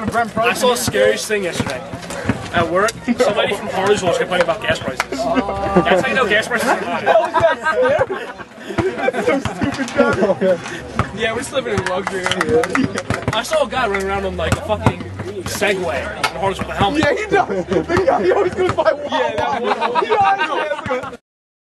I saw the scariest thing yesterday. At work, somebody from Harley's was complaining about gas prices. That's how you know gas prices are high. Yeah, we're living in luxury. I saw a guy running around on like a fucking Segway in Harley's with a helmet. Yeah, he does. The guy he always goes by Wawa. Yeah, that one.